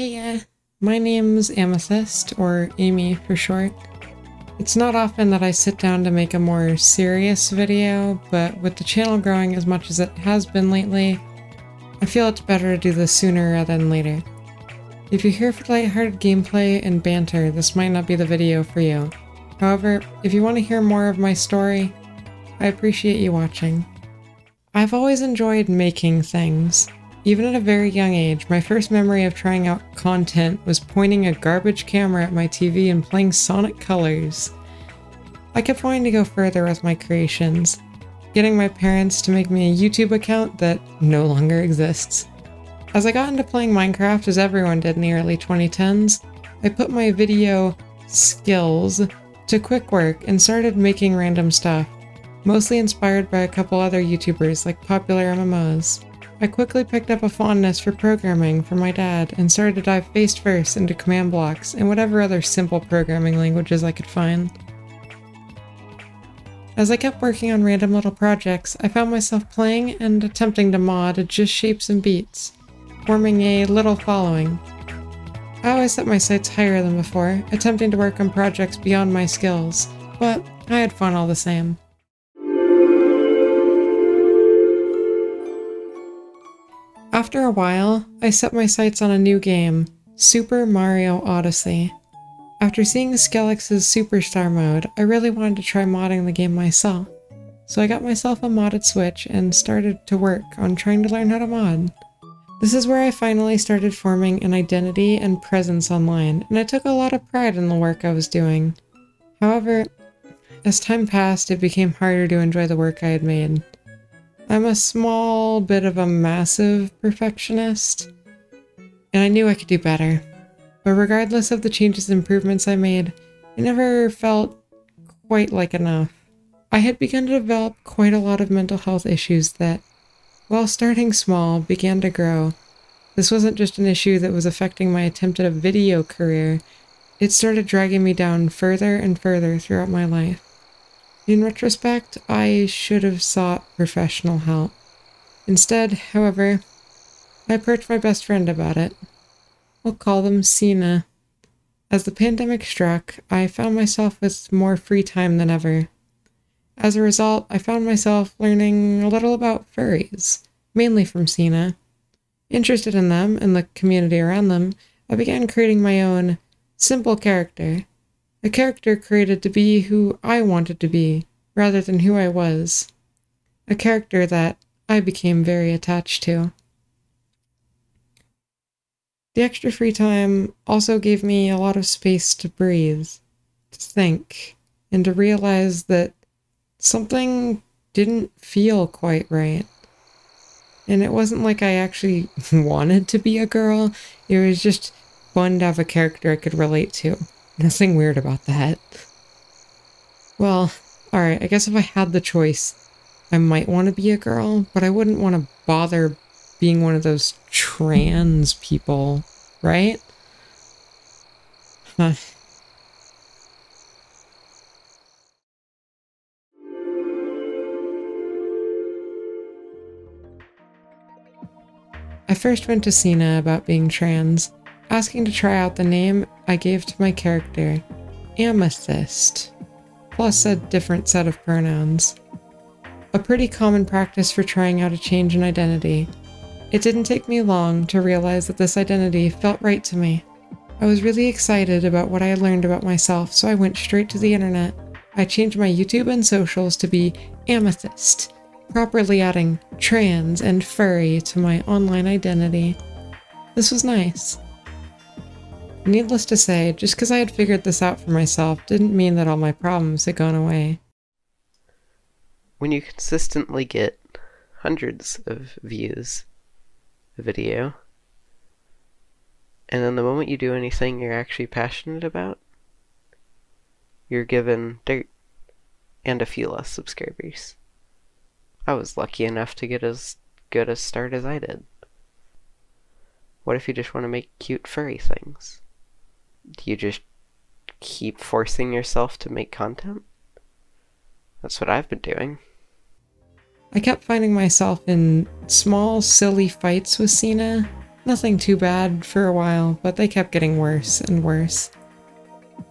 Hey, uh, my name's Amethyst, or Amy for short. It's not often that I sit down to make a more serious video, but with the channel growing as much as it has been lately, I feel it's better to do this sooner rather than later. If you're here for lighthearted gameplay and banter, this might not be the video for you. However, if you want to hear more of my story, I appreciate you watching. I've always enjoyed making things. Even at a very young age, my first memory of trying out content was pointing a garbage camera at my TV and playing Sonic Colors. I kept wanting to go further with my creations, getting my parents to make me a YouTube account that no longer exists. As I got into playing Minecraft, as everyone did in the early 2010s, I put my video skills to quick work and started making random stuff, mostly inspired by a couple other YouTubers like PopularMMOs. I quickly picked up a fondness for programming from my dad and started to dive face first into command blocks and whatever other simple programming languages I could find. As I kept working on random little projects, I found myself playing and attempting to mod just shapes and beats, forming a little following. I always set my sights higher than before, attempting to work on projects beyond my skills, but I had fun all the same. After a while, I set my sights on a new game, Super Mario Odyssey. After seeing Skelex's Superstar mode, I really wanted to try modding the game myself. So I got myself a modded Switch and started to work on trying to learn how to mod. This is where I finally started forming an identity and presence online, and I took a lot of pride in the work I was doing. However, as time passed, it became harder to enjoy the work I had made. I'm a small bit of a massive perfectionist, and I knew I could do better. But regardless of the changes and improvements I made, it never felt quite like enough. I had begun to develop quite a lot of mental health issues that, while starting small, began to grow. This wasn't just an issue that was affecting my attempt at a video career, it started dragging me down further and further throughout my life. In retrospect, I should have sought professional help. Instead, however, I approached my best friend about it. We'll call them Sina. As the pandemic struck, I found myself with more free time than ever. As a result, I found myself learning a little about furries, mainly from Sina. Interested in them and the community around them, I began creating my own simple character a character created to be who I wanted to be, rather than who I was. A character that I became very attached to. The extra free time also gave me a lot of space to breathe, to think, and to realize that something didn't feel quite right. And it wasn't like I actually wanted to be a girl, it was just fun to have a character I could relate to. Nothing weird about that. Well, alright, I guess if I had the choice, I might want to be a girl, but I wouldn't want to bother being one of those trans people, right? Huh. I first went to Sina about being trans, asking to try out the name I gave to my character, Amethyst, plus a different set of pronouns. A pretty common practice for trying out a change in identity. It didn't take me long to realize that this identity felt right to me. I was really excited about what I had learned about myself, so I went straight to the internet. I changed my YouTube and socials to be Amethyst, properly adding trans and furry to my online identity. This was nice. Needless to say, just because I had figured this out for myself didn't mean that all my problems had gone away. When you consistently get hundreds of views a video, and then the moment you do anything you're actually passionate about, you're given dirt and a few less subscribers. I was lucky enough to get as good a start as I did. What if you just want to make cute furry things? Do you just keep forcing yourself to make content? That's what I've been doing. I kept finding myself in small, silly fights with Sina, Nothing too bad for a while, but they kept getting worse and worse.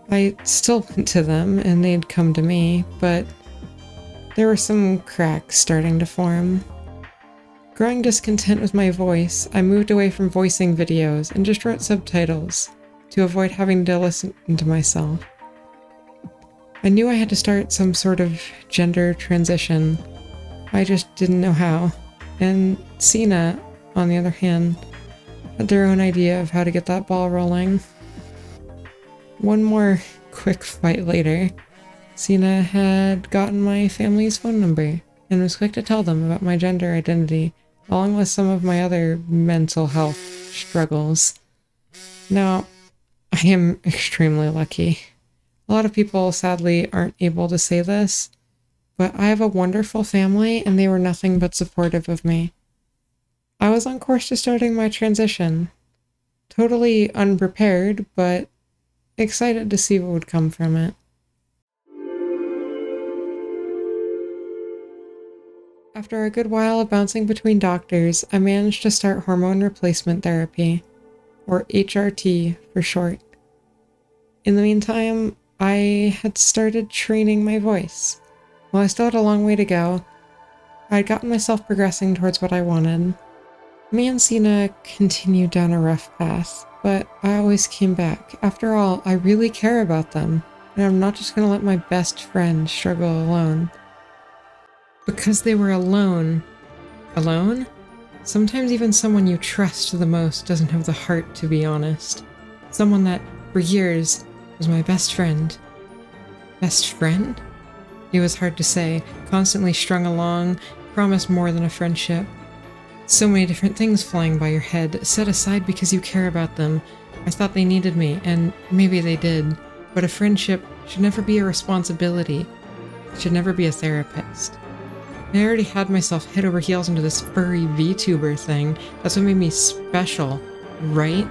I still went to them and they'd come to me, but there were some cracks starting to form. Growing discontent with my voice, I moved away from voicing videos and just wrote subtitles to avoid having to listen to myself. I knew I had to start some sort of gender transition. I just didn't know how. And Sina, on the other hand, had their own idea of how to get that ball rolling. One more quick fight later, Sina had gotten my family's phone number and was quick to tell them about my gender identity, along with some of my other mental health struggles. Now, I am extremely lucky. A lot of people sadly aren't able to say this, but I have a wonderful family and they were nothing but supportive of me. I was on course to starting my transition. Totally unprepared, but excited to see what would come from it. After a good while of bouncing between doctors, I managed to start hormone replacement therapy, or HRT for short. In the meantime, I had started training my voice. While I still had a long way to go, I had gotten myself progressing towards what I wanted. Me and Sina continued down a rough path, but I always came back. After all, I really care about them, and I'm not just gonna let my best friend struggle alone. Because they were alone. Alone? Sometimes even someone you trust the most doesn't have the heart to be honest. Someone that, for years, was my best friend. Best friend? It was hard to say, constantly strung along, promised more than a friendship. So many different things flying by your head, set aside because you care about them. I thought they needed me, and maybe they did. But a friendship should never be a responsibility. It should never be a therapist. I already had myself head over heels into this furry VTuber thing. That's what made me special, right?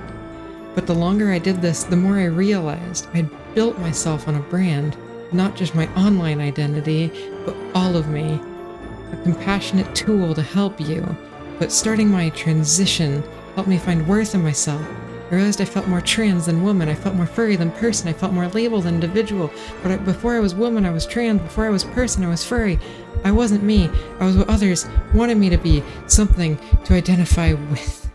But the longer I did this, the more I realized I'd built myself on a brand, not just my online identity, but all of me. A compassionate tool to help you. But starting my transition helped me find worth in myself. I realized I felt more trans than woman. I felt more furry than person. I felt more label than individual. But I, before I was woman, I was trans. Before I was person, I was furry. I wasn't me. I was what others wanted me to be. Something to identify with.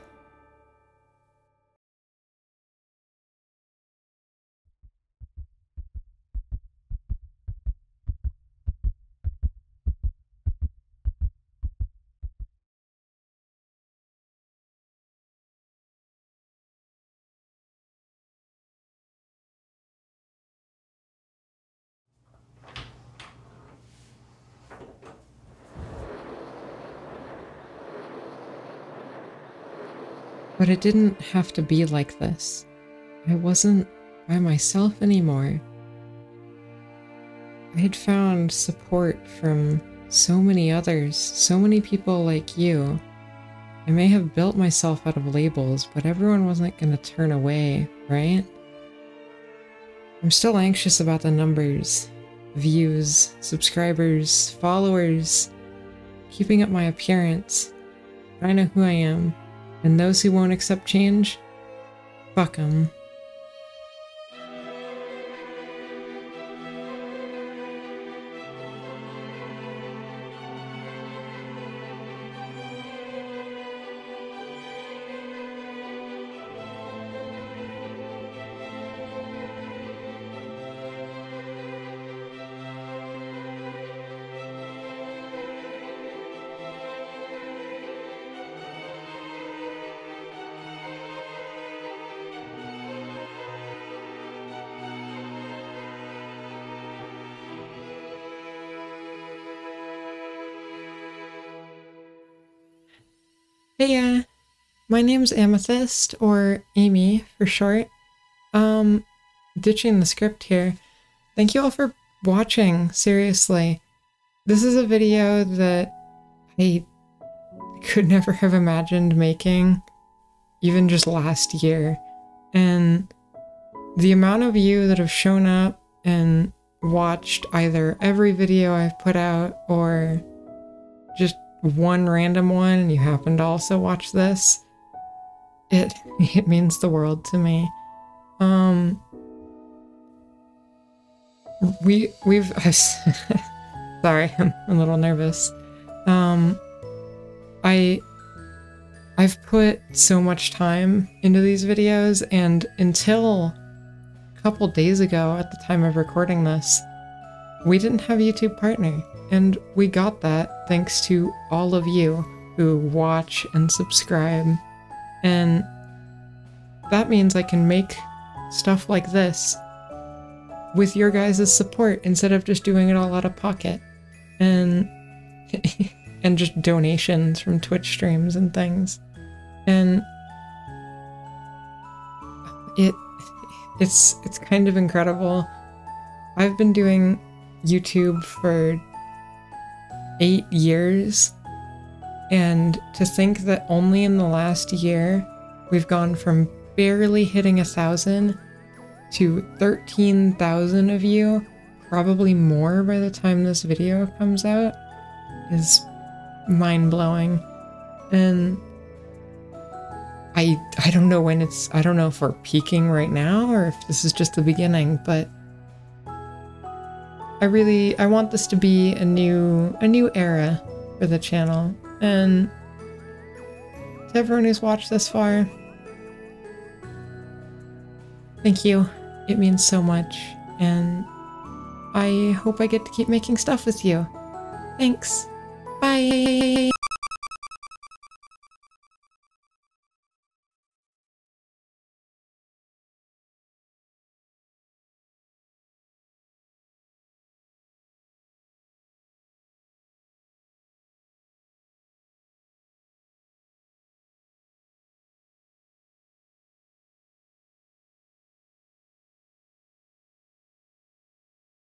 But it didn't have to be like this. I wasn't by myself anymore. I had found support from so many others, so many people like you. I may have built myself out of labels, but everyone wasn't going to turn away, right? I'm still anxious about the numbers, views, subscribers, followers, keeping up my appearance. I know who I am. And those who won't accept change, fuck them. Hey, uh, my name's Amethyst, or Amy for short. Um, ditching the script here. Thank you all for watching, seriously. This is a video that I could never have imagined making, even just last year. And the amount of you that have shown up and watched either every video I've put out or one random one and you happen to also watch this, it it means the world to me. Um we we've sorry, I'm a little nervous. Um I I've put so much time into these videos and until a couple days ago at the time of recording this, we didn't have a YouTube partner and we got that thanks to all of you who watch and subscribe. And that means I can make stuff like this with your guys' support instead of just doing it all out of pocket. And and just donations from Twitch streams and things. And it it's it's kind of incredible. I've been doing YouTube for 8 years and to think that only in the last year we've gone from barely hitting a thousand to 13,000 of you, probably more by the time this video comes out, is mind blowing. And I I don't know when it's I don't know if we're peaking right now or if this is just the beginning, but I really I want this to be a new a new era for the channel. And to everyone who's watched this far, thank you. It means so much. And I hope I get to keep making stuff with you. Thanks. Bye.